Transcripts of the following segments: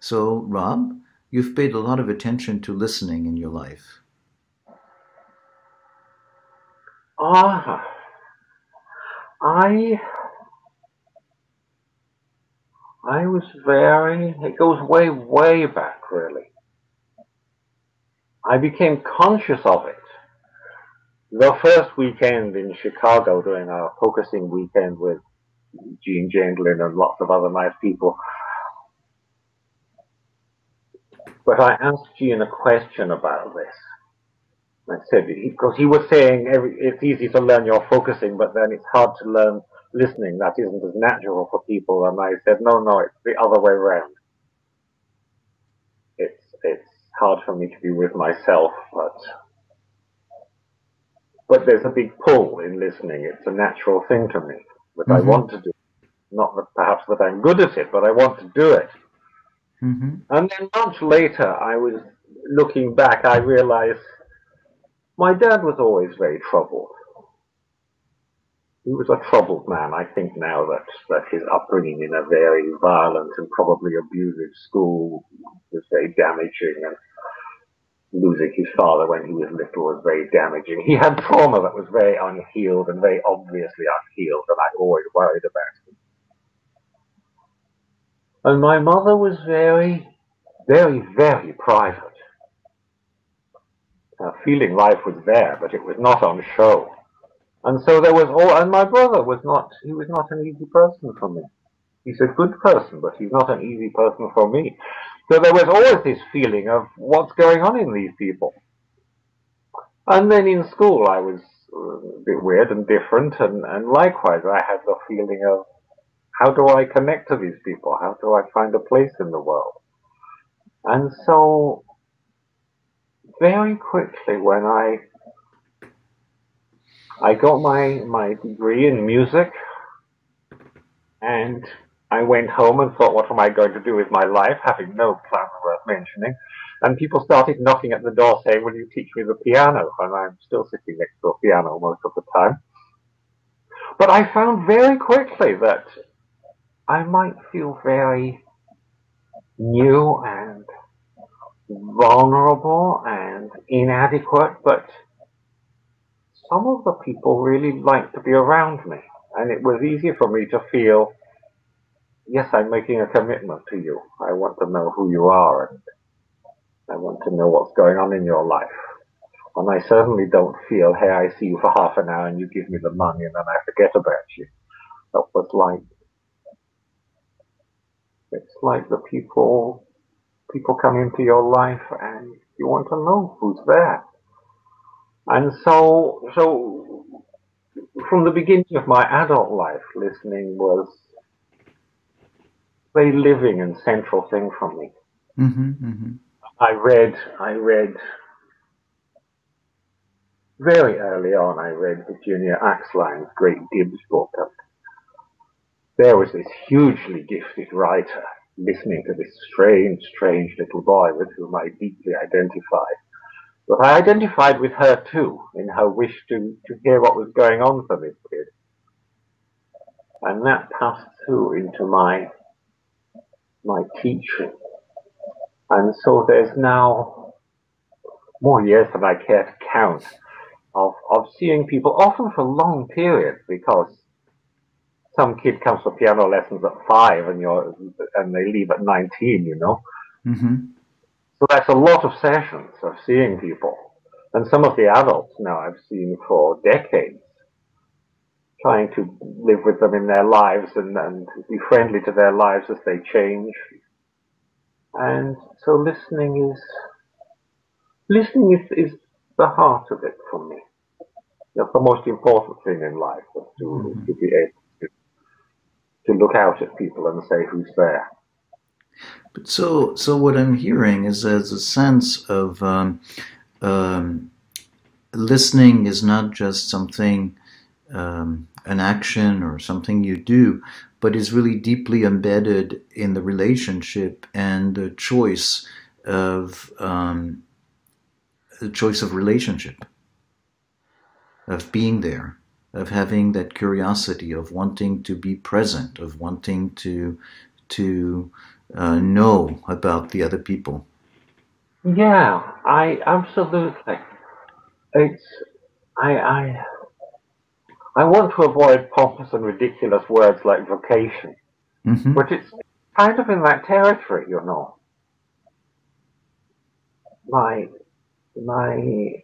So, Rob, you've paid a lot of attention to listening in your life. Ah, I I was very, it goes way, way back really. I became conscious of it. The first weekend in Chicago during our focusing weekend with Gene Gendlin and lots of other nice people. But I asked Gene a question about this. I said, because he was saying every, it's easy to learn your focusing, but then it's hard to learn listening. That isn't as natural for people. And I said, no, no, it's the other way around. It's, it's hard for me to be with myself, but, but there's a big pull in listening. It's a natural thing to me that mm-hmm. I want to do. Not that perhaps that I'm good at it, but I want to do it. Mm-hmm. And then much later, I was looking back, I realized my dad was always very troubled he was a troubled man. I think now that, that his upbringing in a very violent and probably abusive school was very damaging and losing his father when he was little was very damaging. He had trauma that was very unhealed and very obviously unhealed and I always worried about him. And my mother was very, very, very private. Her feeling life was there, but it was not on show. And so there was all, and my brother was not, he was not an easy person for me. He's a good person, but he's not an easy person for me. So there was always this feeling of what's going on in these people. And then in school I was uh, a bit weird and different, and, and likewise I had the feeling of how do I connect to these people? How do I find a place in the world? And so very quickly when I I got my, my degree in music and I went home and thought, what am I going to do with my life, having no plan worth mentioning. And people started knocking at the door saying, will you teach me the piano? And I'm still sitting next to a piano most of the time. But I found very quickly that I might feel very new and vulnerable and inadequate, but some of the people really liked to be around me. And it was easy for me to feel, yes, I'm making a commitment to you. I want to know who you are and I want to know what's going on in your life. And I certainly don't feel, hey, I see you for half an hour and you give me the money and then I forget about you. That was like, it's like the people, people come into your life and you want to know who's there. And so, so from the beginning of my adult life, listening was a very living and central thing for me. Mm-hmm, mm-hmm. I read, I read very early on. I read Virginia Axline's Great Dibs book. There was this hugely gifted writer listening to this strange, strange little boy with whom I deeply identified but I identified with her too in her wish to, to hear what was going on for this kid. And that passed through into my, my teaching. And so there's now more years than I care to count of, of seeing people often for long periods because some kid comes for piano lessons at five and you're, and they leave at 19, you know. Mm-hmm. So that's a lot of sessions of seeing people. And some of the adults now I've seen for decades, trying to live with them in their lives and, and be friendly to their lives as they change. And so listening is, listening is, is the heart of it for me. That's the most important thing in life, is to, mm-hmm. to be able to, look out at people and say who's there. But so, so what I'm hearing is there's a sense of um, um, listening is not just something, um, an action or something you do, but is really deeply embedded in the relationship and the choice of um, the choice of relationship, of being there, of having that curiosity, of wanting to be present, of wanting to to uh, know about the other people. Yeah, I absolutely. It's I I I want to avoid pompous and ridiculous words like vocation, hmm but it's kind of in that territory, you know. My my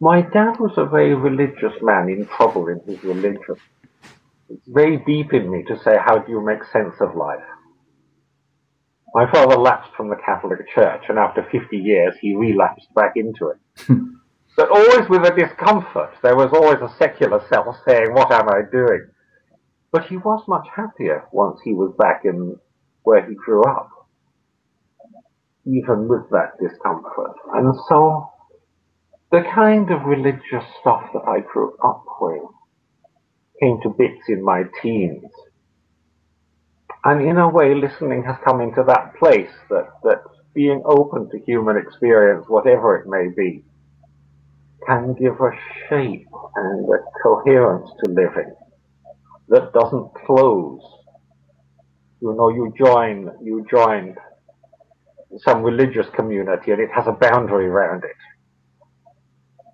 my dad was a very religious man in trouble in his religion. It's very deep in me to say, how do you make sense of life? My father lapsed from the Catholic Church, and after 50 years, he relapsed back into it. but always with a discomfort. There was always a secular self saying, What am I doing? But he was much happier once he was back in where he grew up, even with that discomfort. And so, the kind of religious stuff that I grew up with came to bits in my teens. And in a way, listening has come into that place that, that being open to human experience, whatever it may be, can give a shape and a coherence to living that doesn't close. You know, you join, you join some religious community and it has a boundary around it.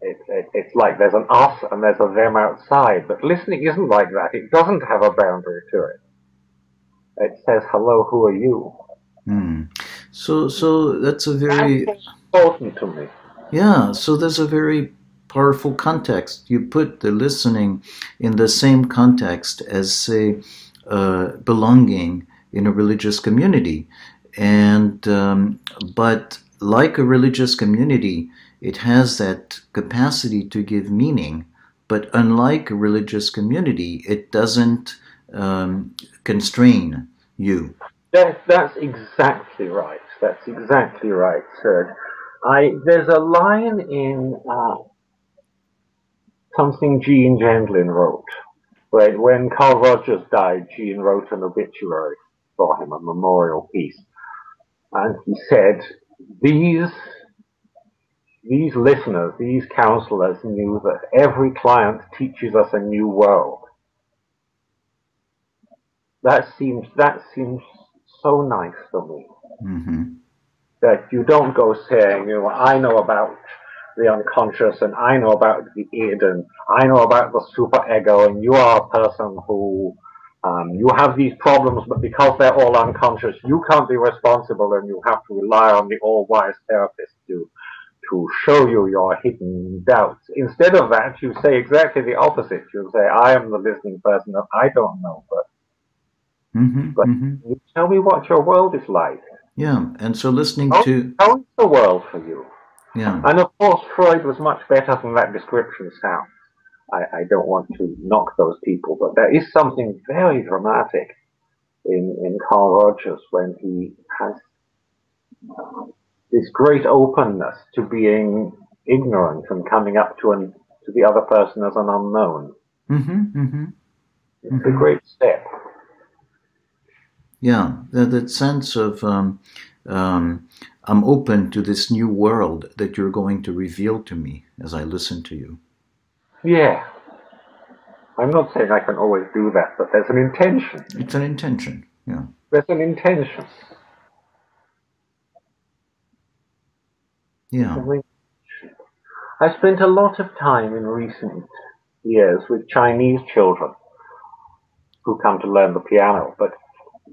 It, it. It's like there's an us and there's a them outside, but listening isn't like that. It doesn't have a boundary to it. It says, hello, who are you? Hmm. So, so that's a very That's important to me. yeah. So there's a very powerful context. You put the listening in the same context as, say, uh, belonging in a religious community, and um, but like a religious community, it has that capacity to give meaning. But unlike a religious community, it doesn't um, constrain you. That, that's exactly right. That's exactly right, Serge. I there's a line in uh, something Gene Gendlin wrote. When, when Carl Rogers died, Gene wrote an obituary for him, a memorial piece, and he said, "These these listeners, these counselors knew that every client teaches us a new world." That seems that seems so nice to me hmm that you don't go saying, you know, I know about the unconscious and I know about the id and I know about the superego and you are a person who um, you have these problems, but because they're all unconscious, you can't be responsible and you have to rely on the all-wise therapist to to show you your hidden doubts. Instead of that, you say exactly the opposite. You say, I am the listening person and I don't know, but hmm But- hmm you tell me what your world is like. Yeah, and so listening How, to how is the world for you? yeah, And of course, Freud was much better than that description sounds. I, I don't want to knock those people, but there is something very dramatic in, in Carl Rogers when he has this great openness to being ignorant and coming up to an, to the other person as an unknown. hmm hmm It's a Mhm. great step. yeah, that, that sense of um, um, I'm open to this new world that you're going to reveal to me as I listen to you. Yeah. I'm not saying I can always do that, but there's an intention. It's an intention. Yeah. There's an intention. Yeah. I spent a lot of time in recent years with Chinese children who come to learn the piano, but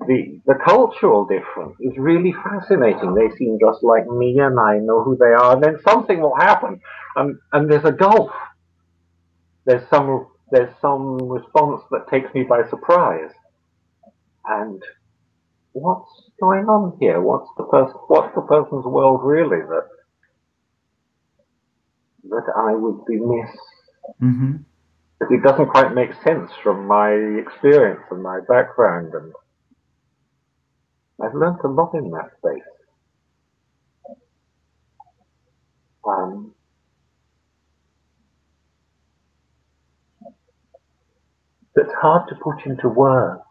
the, the cultural difference is really fascinating. They seem just like me and I know who they are, and then something will happen and, and there's a gulf. There's some, there's some response that takes me by surprise. And what's going on here? What's the person, what's the person's world really that that I would be missed. hmm But it doesn't quite make sense from my experience and my background, and I've learned a lot in that space. Um, that's hard to put into words.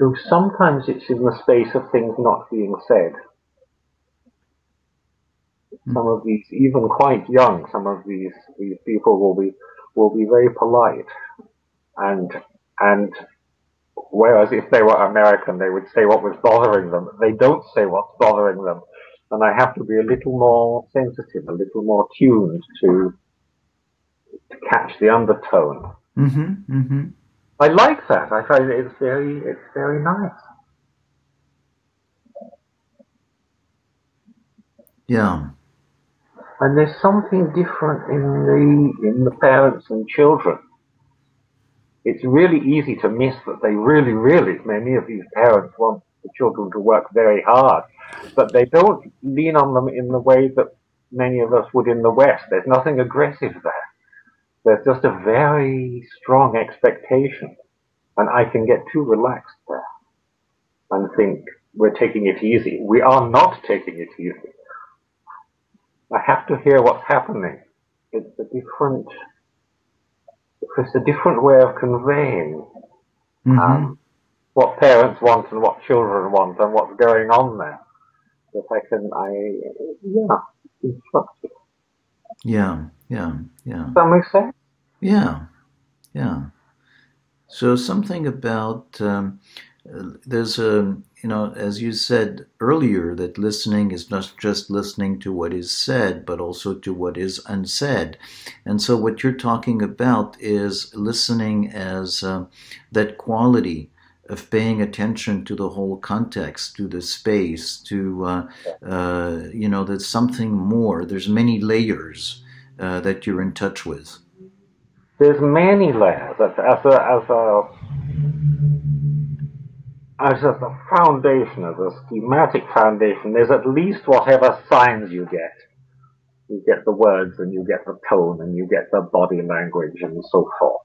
Though sometimes it's in the space of things not being said. Mm. Some of these, even quite young, some of these these people will be will be very polite, and and whereas if they were American, they would say what was bothering them. They don't say what's bothering them, and I have to be a little more sensitive, a little more tuned to to catch the undertone. Mm-hmm, mm-hmm. I like that. I find it's very it's very nice. Yeah. And there's something different in the in the parents and children. It's really easy to miss that they really, really, many of these parents want the children to work very hard, but they don't lean on them in the way that many of us would in the West. There's nothing aggressive there. There's just a very strong expectation, and I can get too relaxed there and think we're taking it easy. We are not taking it easy. I have to hear what's happening. It's a different, it's a different way of conveying mm-hmm. um, what parents want and what children want and what's going on there. If I can, I yeah, instruct it. Yeah, yeah, yeah. Does that make sense? Yeah, yeah. So something about um, there's a you know as you said earlier that listening is not just listening to what is said but also to what is unsaid and so what you're talking about is listening as uh, that quality of paying attention to the whole context to the space to uh, uh, you know there's something more there's many layers uh, that you're in touch with there's many layers as, as a, as a as a foundation, as a schematic foundation, there's at least whatever signs you get. You get the words and you get the tone and you get the body language and so forth.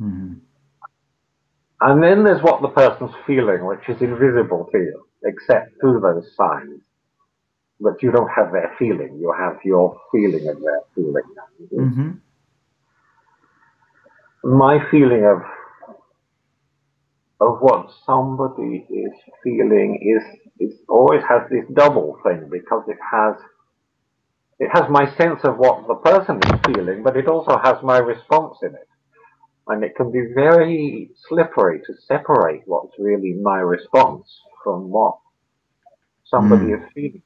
Mm-hmm. And then there's what the person's feeling, which is invisible to you, except through those signs. But you don't have their feeling, you have your feeling of their feeling. Mm-hmm. My feeling of of what somebody is feeling is it always has this double thing because it has it has my sense of what the person is feeling, but it also has my response in it. And it can be very slippery to separate what's really my response from what somebody mm. is feeling,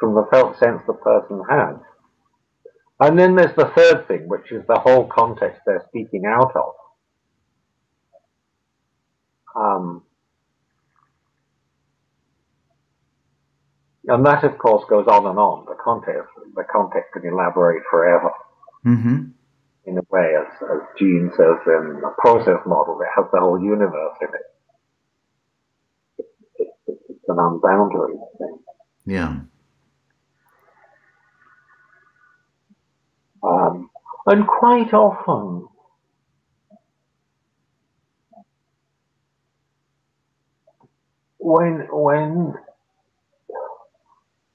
from the felt sense the person has. And then there's the third thing, which is the whole context they're speaking out of. Um, and that, of course, goes on and on. The context, the context can elaborate forever. Mm-hmm. In a way, as, as Gene says in a process model, it has the whole universe in it. it, it it's an unboundary thing. Yeah. Um, and quite often, when when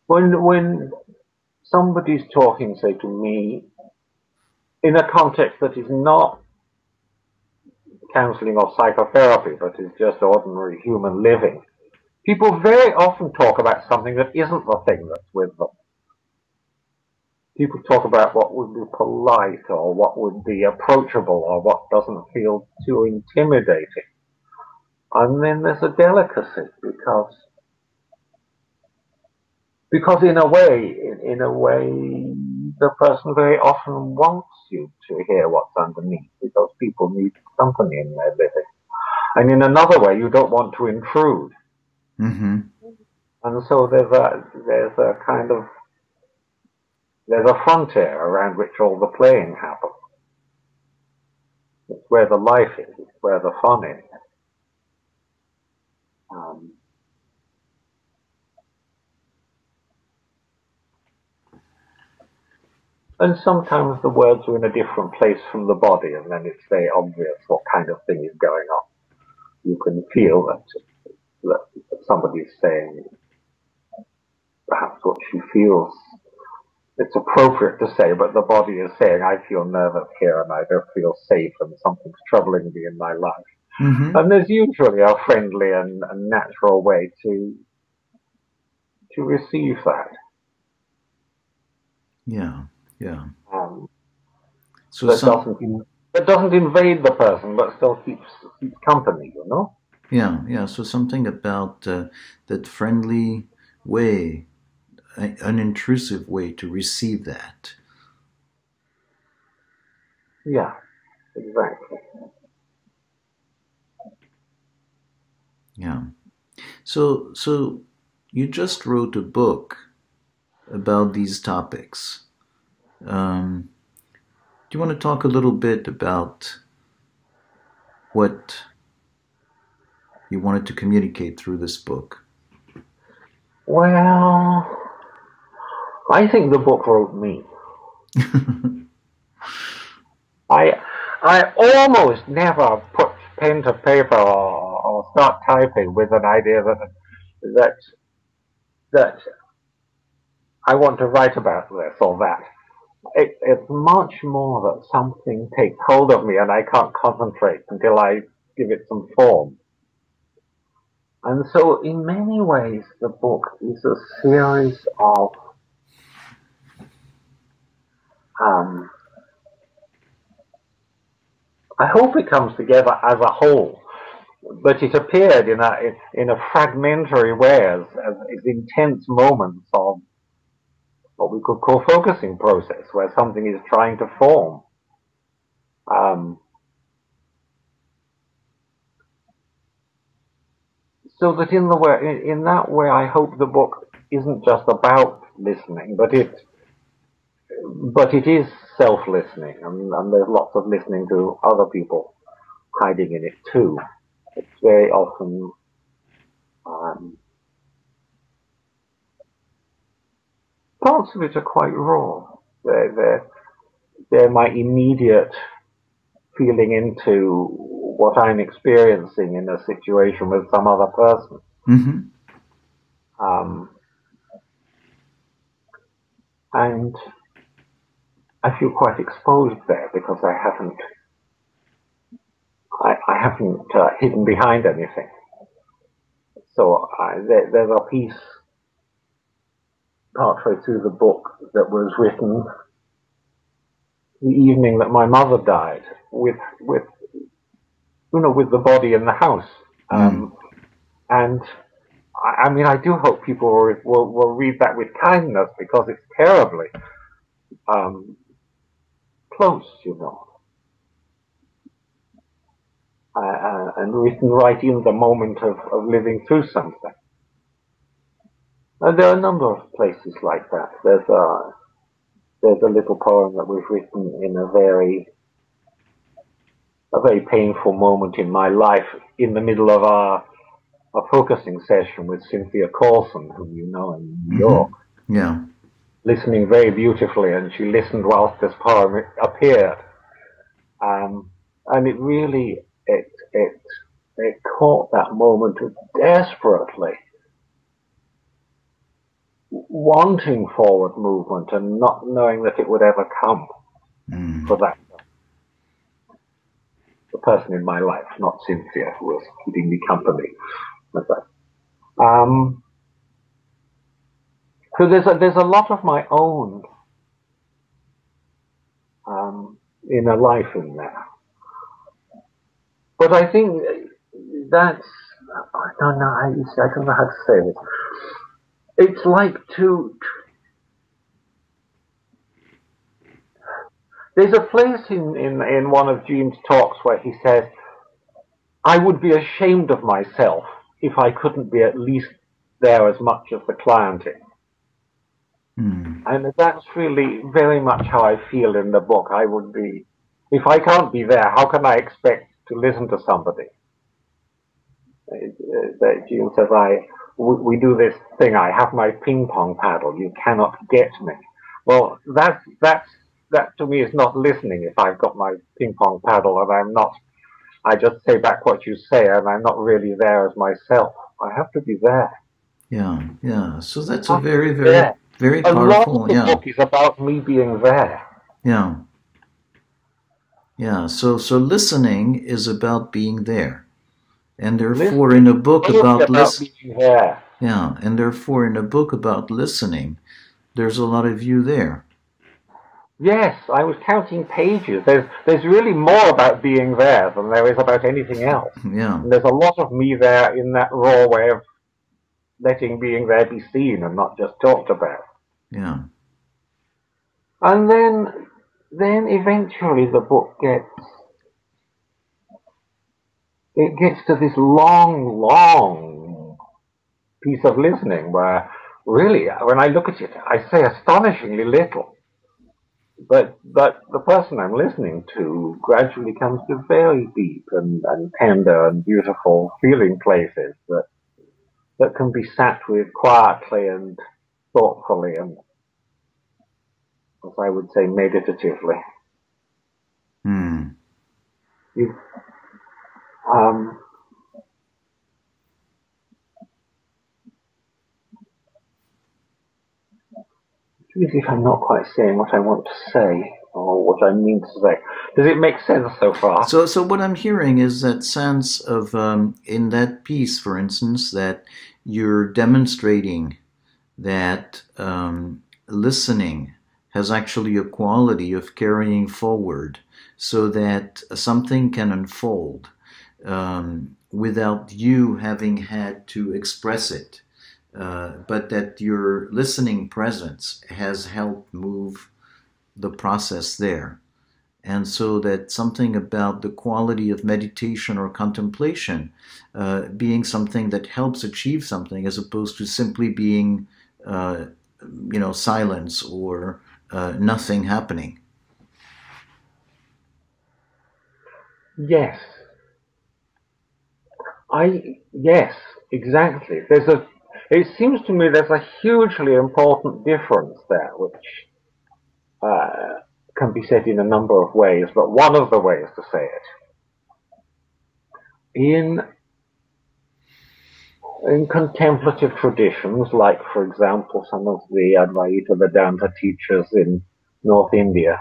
when when somebody's talking, say to me, in a context that is not counseling or psychotherapy, but is just ordinary human living, people very often talk about something that isn't the thing that's with them. People talk about what would be polite or what would be approachable or what doesn't feel too intimidating. And then there's a delicacy because because in a way, in, in a way, the person very often wants you to hear what's underneath because people need company in their living. And in another way, you don't want to intrude. Mm-hmm. And so there's a there's a kind of there's a frontier around which all the playing happens. It's where the life is. It's where the fun is. Um, and sometimes the words are in a different place from the body, and then it's very obvious what kind of thing is going on. You can feel that, that somebody is saying perhaps what she feels it's appropriate to say, but the body is saying, I feel nervous here and I don't feel safe and something's troubling me in my life. Mm-hmm. And there's usually a friendly and, and natural way to to receive that. Yeah, yeah. Um, So that some, doesn't that doesn't invade the person, but still keeps keeps company. You know. yeah, yeah. So something about uh, that friendly way, an intrusive way to receive that. Yeah. Exactly. Yeah. So so you just wrote a book about these topics. Um, do you want to talk a little bit about what you wanted to communicate through this book? Well, I think the book wrote me. I I almost never put pen to paper or, or start typing with an idea that that that I want to write about this or that. It, it's much more that something takes hold of me and I can't concentrate until I give it some form. And so, in many ways, the book is a series of um, I hope it comes together as a whole, but it appeared in a in a fragmentary way as, as, as intense moments of what we could call focusing process, where something is trying to form. Um, so that in the way, in, that way, I hope the book isn't just about listening, but it but it is self-listening, and, and there's lots of listening to other people hiding in it too. It's very often um, parts of it are quite raw. They're, they're, they're my immediate feeling into what I'm experiencing in a situation with some other person. hmm Um, and I feel quite exposed there because I haven't, I, I haven't uh, hidden behind anything. So I, there, there's a piece partway through the book that was written the evening that my mother died, with with you know with the body in the house, um, and I, I mean I do hope people will, will will read that with kindness because it's terribly um, close, you know, uh, uh, and written right in the moment of, of living through something. And there are a number of places like that. There's a there's a little poem that was written in a very a very painful moment in my life in the middle of our a focusing session with Cynthia Coulson, whom you know in New Mhm. York, Yeah. listening very beautifully, and she listened whilst this poem appeared. Um, and it really it it it caught that moment desperately wanting forward movement and not knowing that it would ever come Mm. for that the person in my life, not Cynthia, who was keeping me company. Um, so there's a, there's a lot of my own um, inner life in there, but I think that's I don't know. I, I don't know how to say this. It's like to There's a place in, in, in one of Gene's talks where he says, I would be ashamed of myself if I couldn't be at least there as much as the client is. Mm. And that's really very much how I feel in the book. I would be, if I can't be there, how can I expect to listen to somebody? Uh, uh, that says, I, we, we do this thing, I have my ping pong paddle, you cannot get me. Well, that's, that's, that to me is not listening if I've got my ping pong paddle and I'm not, I just say back what you say and I'm not really there as myself. I have to be there. Yeah. Yeah. So that's a very, very, yeah. very A lot powerful. of the Yeah. book is about me being there. Yeah. Yeah. So so listening is about being there. And therefore in a book about about listening there. yeah, and therefore in a book about listening, there's a lot of you there. Yes, I was counting pages. There's there's really more about being there than there is about anything else. Yeah. And there's a lot of me there in that raw way of letting being there be seen and not just talked about. Yeah. And then then eventually the book gets it gets to this long, long piece of listening where really when I look at it I say astonishingly little but but the person I'm listening to gradually comes to very deep and, and tender and beautiful feeling places that that can be sat with quietly and thoughtfully and as I would say meditatively. Hmm. You um if I'm not quite saying what I want to say or what I mean to say. Does it make sense so far? So, so what I'm hearing is that sense of um, in that piece, for instance, that you're demonstrating that um, listening has actually a quality of carrying forward, so that something can unfold um, without you having had to express it. Uh, but that your listening presence has helped move the process there. And so that something about the quality of meditation or contemplation uh, being something that helps achieve something as opposed to simply being, uh, you know, silence or uh, nothing happening. Yes. I, yes, exactly. There's a it seems to me there's a hugely important difference there, which uh, can be said in a number of ways, but one of the ways to say it in in contemplative traditions, like for example some of the Advaita Vedanta teachers in North India,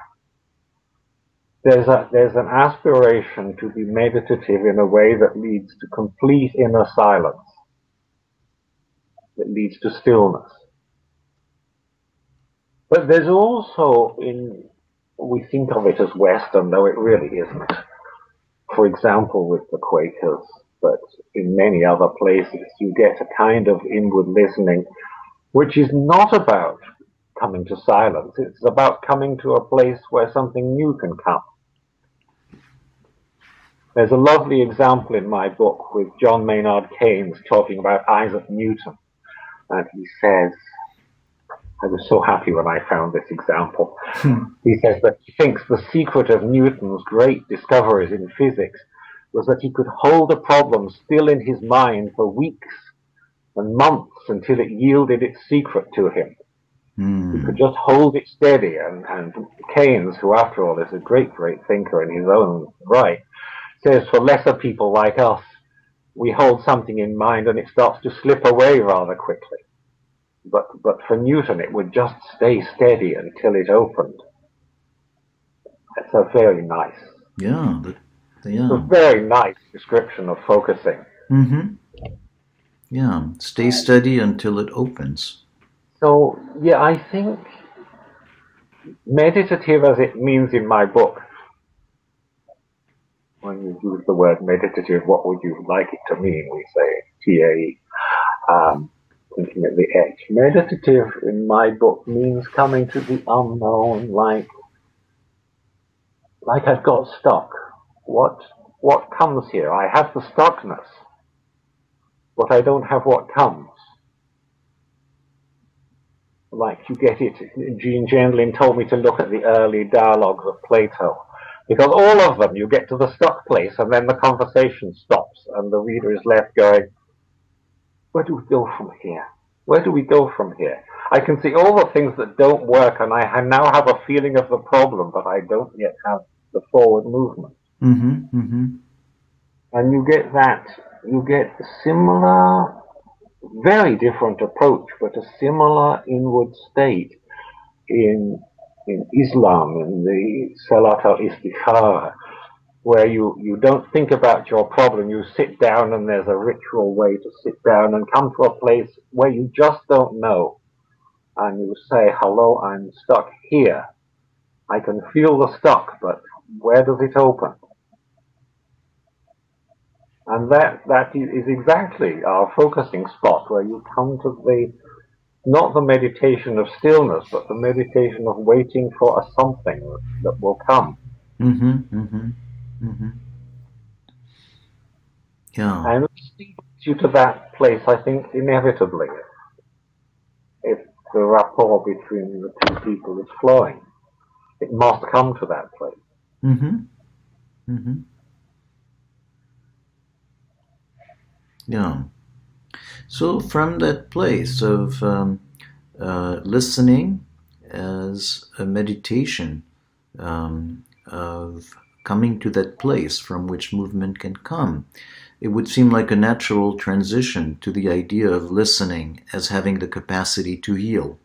there's a there's an aspiration to be meditative in a way that leads to complete inner silence that leads to stillness. But there's also in, we think of it as Western, though it really isn't. For example, with the Quakers, but in many other places, you get a kind of inward listening, which is not about coming to silence. It's about coming to a place where something new can come. There's a lovely example in my book with John Maynard Keynes talking about Isaac Newton and he says, I was so happy when I found this example. Hmm. He says that he thinks the secret of Newton's great discoveries in physics was that he could hold a problem still in his mind for weeks and months until it yielded its secret to him. Mm. He could just hold it steady. And, and Keynes, who after all is a great, great thinker in his own right, says for lesser people like us, we hold something in mind and it starts to slip away rather quickly. But, but for Newton, it would just stay steady until it opened. A very nice. Yeah, yeah. It's a very nice description of focusing. Mm-hmm. Yeah, stay steady until it opens. So, yeah, I think meditative as it means in my book when you use the word meditative, what would you like it to mean? We say T-A-E, um, thinking at the edge. Meditative in my book means coming to the unknown, like, like I've got stuck. What, what comes here? I have the stuckness, but I don't have what comes. Like you get it, Gene Gendlin told me to look at the early dialogues of Plato because all of them, you get to the stuck place and then the conversation stops and the reader is left going, where do we go from here? Where do we go from here? I can see all the things that don't work and I now have a feeling of the problem, but I don't yet have the forward movement. Mm-hmm, mm-hmm. And you get that, you get similar, very different approach, but a similar inward state in in Islam, in the Salat al-Istikhara, where you, you don't think about your problem, you sit down and there's a ritual way to sit down and come to a place where you just don't know. And you say, hello, I'm stuck here. I can feel the stuck, but where does it open? And that, that is exactly our focusing spot where you come to the, not the meditation of stillness, but the meditation of waiting for a something that will come. Mm-hmm, mm-hmm, mm-hmm. Yeah. And you to that place, I think, inevitably, if the rapport between the two people is flowing. It must come to that place. Mm-hmm. Mm-hmm. Yeah. So from that place of um, uh, listening as a meditation, um, of coming to that place from which movement can come, it would seem like a natural transition to the idea of listening as having the capacity to heal.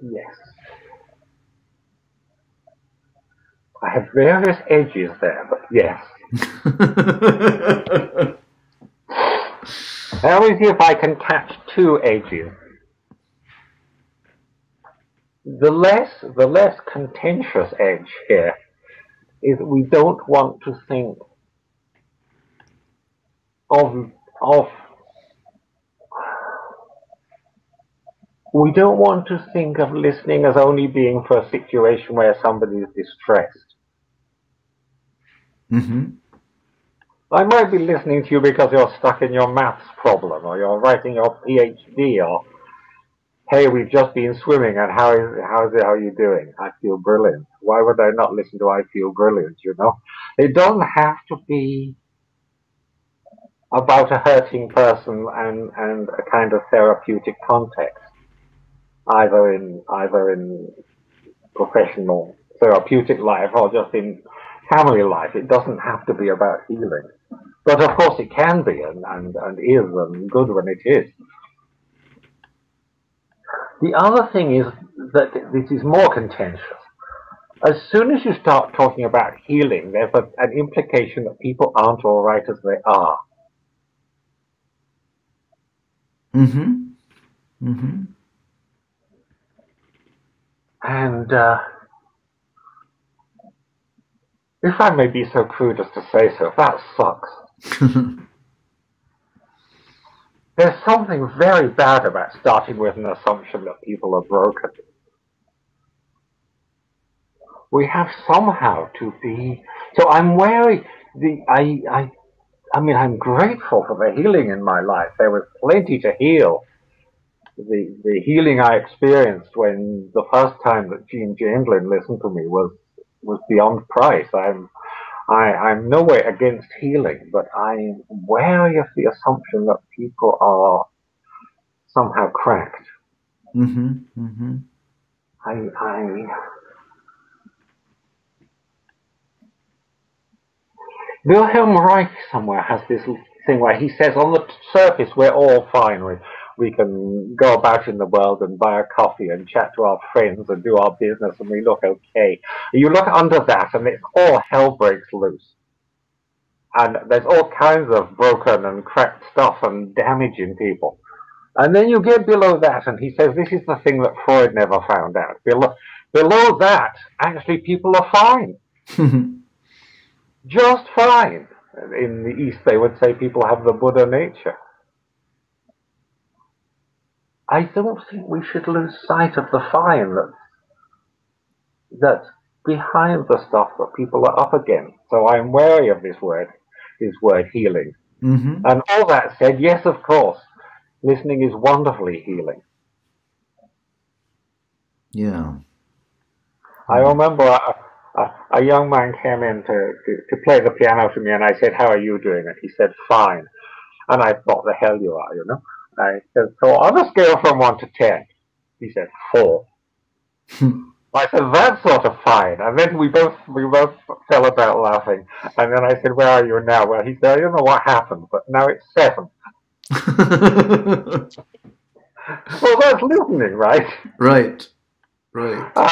Yes. I have various edges there, but yes. I always see if I can catch two edges. The less, the less contentious edge here is we don't want to think of, of we don't want to think of listening as only being for a situation where somebody is distressed. Mm-hmm. I might be listening to you because you're stuck in your maths problem, or you're writing your PhD, or hey, we've just been swimming, and how is how is it? How are you doing? I feel brilliant. Why would I not listen to I feel brilliant? You know, it doesn't have to be about a hurting person and and a kind of therapeutic context, either in either in professional therapeutic life or just in family life. It doesn't have to be about healing. But of course it can be and, and, and is and good when it is. The other thing is that this is more contentious. As soon as you start talking about healing, there's a, an implication that people aren't all right as they are. Mm-hmm. Mm-hmm. And uh, if I may be so crude as to say so, that sucks. There's something very bad about starting with an assumption that people are broken. We have somehow to be. So I'm wary. The I I I mean I'm grateful for the healing in my life. There was plenty to heal. The the healing I experienced when the first time that Gene Gendlin listened to me was was beyond price. I'm I, I'm no way against healing, but I'm wary of the assumption that people are somehow cracked. Mm-hmm. Mm-hmm. I, I, Wilhelm Reich somewhere has this thing where he says on the surface we're all fine. We, we can go about in the world and buy a coffee and chat to our friends and do our business and we look okay. You look under that and it's all hell breaks loose. And there's all kinds of broken and cracked stuff and damage in people. And then you get below that and he says this is the thing that Freud never found out. Below, below that, actually people are fine. Just fine. In the East they would say people have the Buddha nature. I don't think we should lose sight of the fine that's, that's behind the stuff that people are up against. So I'm wary of this word, this word healing. Mm-hmm. And all that said, yes, of course, listening is wonderfully healing. Yeah. I remember a, a, a young man came in to, to, to play the piano to me, and I said, "How are you doing?" And he said, "Fine." And I thought, "The hell you are," you know. I said, "So on a scale from one to ten, he said four. I said, "That's sort of fine." And then we both we both fell about laughing. And then I said, "Where are you now?" Well, he said, "I don't know what happened, but now it's seven. well, that's listening, right? right. Right. Um,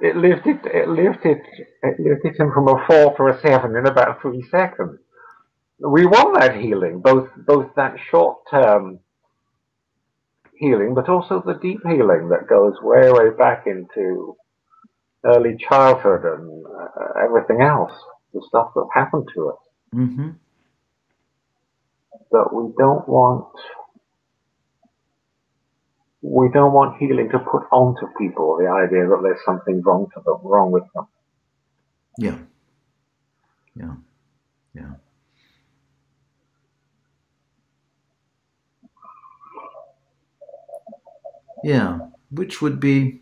it lifted it lifted it lifted him from a four to a seven in about three seconds. we won that healing, both both that short term healing, but also the deep healing that goes way way back into early childhood and uh, everything else, the stuff that happened to us. Mm-hmm. But we don't want we don't want healing to put onto people the idea that there's something wrong to them, wrong with them. Yeah. Yeah. Yeah. Yeah, which would be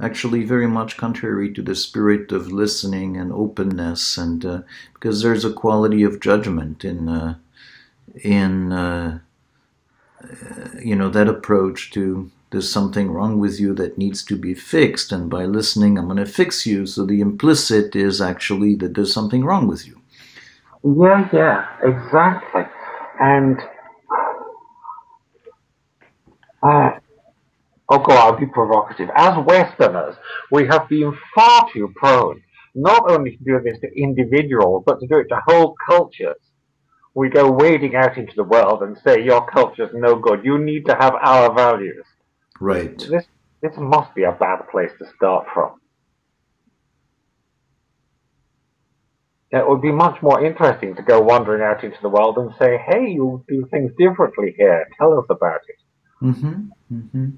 actually very much contrary to the spirit of listening and openness, and uh, because there's a quality of judgment in uh, in uh, you know that approach to there's something wrong with you that needs to be fixed, and by listening, I'm going to fix you. So the implicit is actually that there's something wrong with you. Yeah, yeah, exactly, and. Uh, oh God, I'll be provocative. As Westerners, we have been far too prone not only to do this to individuals, but to do it to whole cultures. We go wading out into the world and say, your culture's no good. You need to have our values. Right. This, this must be a bad place to start from. It would be much more interesting to go wandering out into the world and say, hey, you do things differently here. Tell us about it. Mm-hmm. Mm-hmm.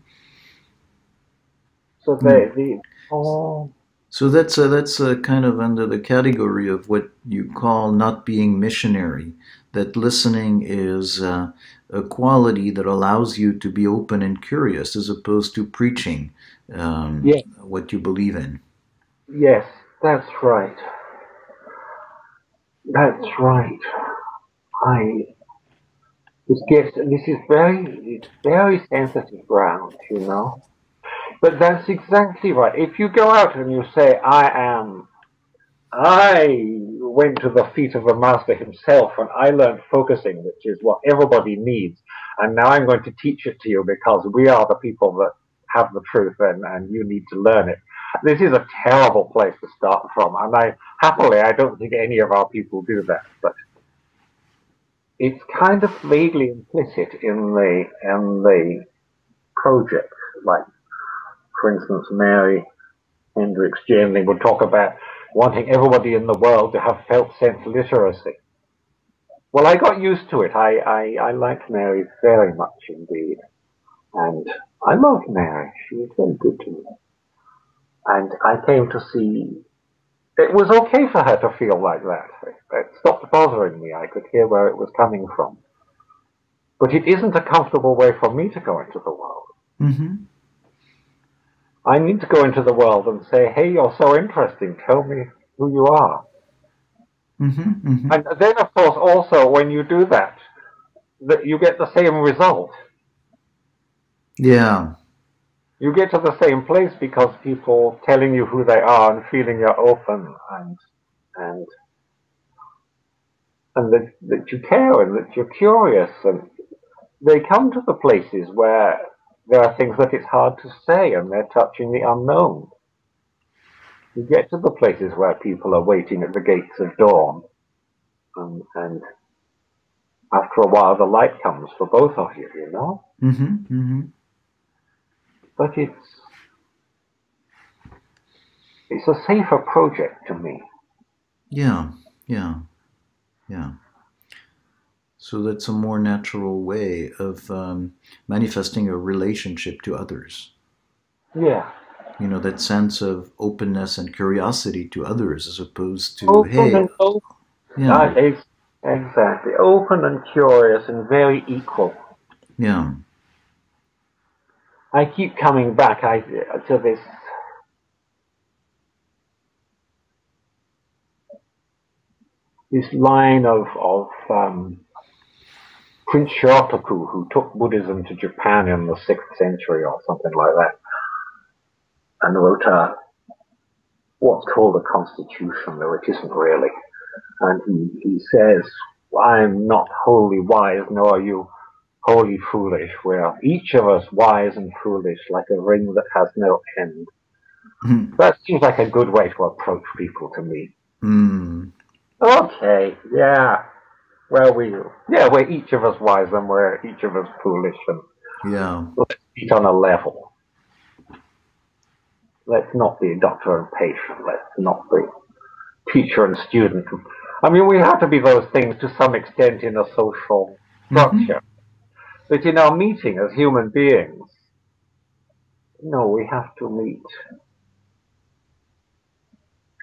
So the, the oh, So that's a, that's a kind of under the category of what you call not being missionary. That listening is uh, a quality that allows you to be open and curious, as opposed to preaching um, Yeah. what you believe in. yes, that's right. That's right. I this gets this is very it's very sensitive ground, you know. But that's exactly right. If you go out and you say, I am I went to the feet of the master himself and I learned focusing, which is what everybody needs. And now I'm going to teach it to you because we are the people that have the truth and, and you need to learn it. This is a terrible place to start from. And I happily I don't think any of our people do that, but it's kind of vaguely implicit in the in the project. Like for instance, Mary Hendricks Gendlin would talk about wanting everybody in the world to have felt sense literacy. Well, I got used to it. I, I, I liked Mary very much indeed. And I love Mary. She was very good to me. And I came to see it was okay for her to feel like that. It stopped bothering me. I could hear where it was coming from. But it isn't a comfortable way for me to go into the world. Mm-hmm. I need to go into the world and say, hey, you're so interesting. Tell me who you are. Mm-hmm. Mm-hmm. And then, of course, also when you do that, that you get the same result. Yeah. You get to the same place because people telling you who they are and feeling you're open and and and that, that you care and that you're curious and they come to the places where there are things that it's hard to say and they're touching the unknown. You get to the places where people are waiting at the gates of dawn and, and after a while the light comes for both of you, you know? Mm-hmm. Mm-hmm. But it's it's a safer project to me. Yeah. Yeah. Yeah. So that's a more natural way of um, manifesting a relationship to others. Yeah. You know, that sense of openness and curiosity to others as opposed to, Open hey, and open. yeah, ex- exactly. Open and curious and very equal. yeah, I keep coming back I, to this. This line of of um, Prince Shotoku, who took Buddhism to Japan in the sixth century or something like that, and wrote a what's called a constitution, though it isn't really. And he, he says, "I'm not wholly wise, nor are you wholly foolish. We're each of us wise and foolish, like a ring that has no end." Mhm. That seems like a good way to approach people to me. mm, Okay, yeah. Where we, yeah, we're each of us wise and we're each of us foolish, and Yeah. let's meet on a level. Let's not be doctor and patient. Let's not be teacher and student. I mean, we have to be those things to some extent in a social mm-hmm. structure. But in our meeting as human beings, no, we have to meet.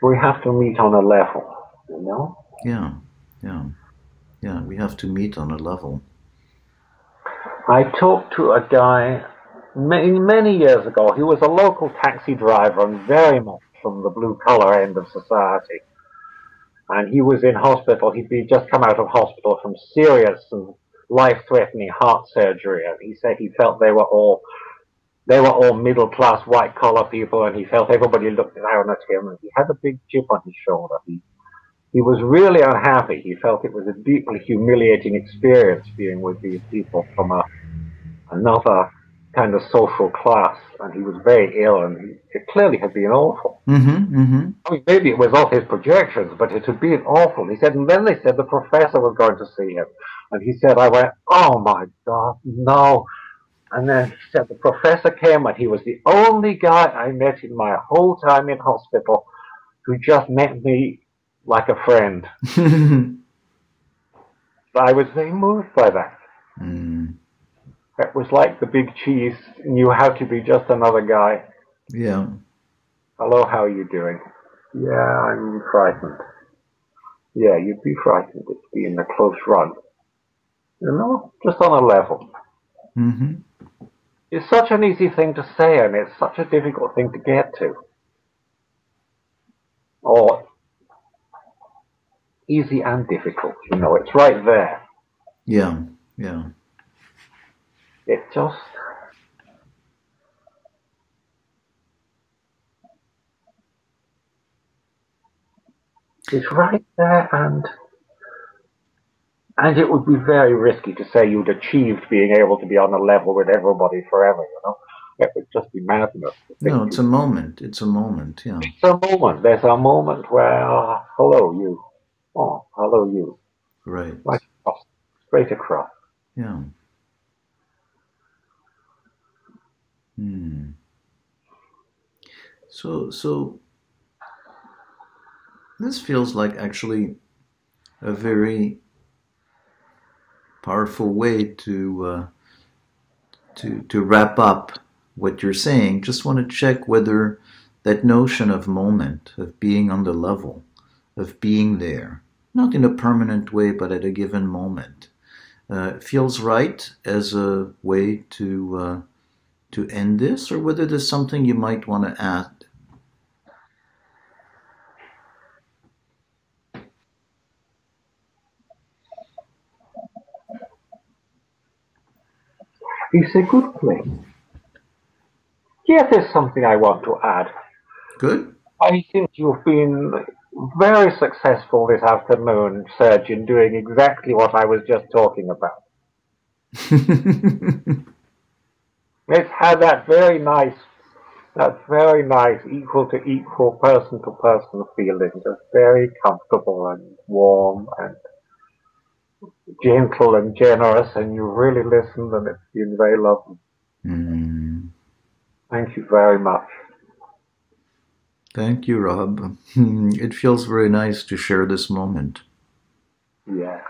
We have to meet on a level, you know? Yeah. Yeah. Yeah. We have to meet on a level. I talked to a guy many, many years ago. He was a local taxi driver and very much from the blue collar end of society. And he was in hospital. He'd be just come out of hospital from serious and life threatening heart surgery. And he said he felt they were all they were all middle class white collar people and he felt everybody looked down at him and he had a big chip on his shoulder. He he was really unhappy. He felt it was a deeply humiliating experience being with these people from a another kind of social class, and he was very ill, and he, it clearly had been awful. Mm-hmm. Mm-hmm. I mean, maybe it was all his projections, but it had been awful. He said, and then they said the professor was going to see him, and he said, I went, oh my God, no. And then he said the professor came, and he was the only guy I met in my whole time in hospital who just met me like a friend. I was very moved by that. mm. It was like the big cheese knew how to be just another guy. Yeah. Hello, how are you doing? Yeah, I'm frightened. Yeah, you'd be frightened. It'd be in a close run. You know, just on a level. Mm-hmm. It's such an easy thing to say, and it's such a difficult thing to get to. Or easy and difficult, you know, it's right there. Yeah. Yeah. It just it's right there and and it would be very risky to say you'd achieved being able to be on a level with everybody forever, you know. It would just be madness. No, it's a moment. It's a moment. Yeah. it's a moment. There's a moment where oh, hello you. Oh, hello you. Right. Right across. Straight across. Yeah. Hmm. So, so this feels like actually a very powerful way to uh, to to wrap up what you're saying. Just want to check whether that notion of moment, of being on the level, of being there, not in a permanent way, but at a given moment, uh, feels right as a way to uh, to end this, or whether there's something you might want to add. It's a good place. Yes, there's something I want to add. Good. I think you've been very successful this afternoon, Serge, in doing exactly what I was just talking about. It's had that very nice, that very nice equal to equal, person to person feeling, just very comfortable and warm and gentle and generous, and you really listened, and it's been very lovely. Mm. Thank you very much. Thank you, Rob. Hmm, it feels very nice to share this moment. Yeah.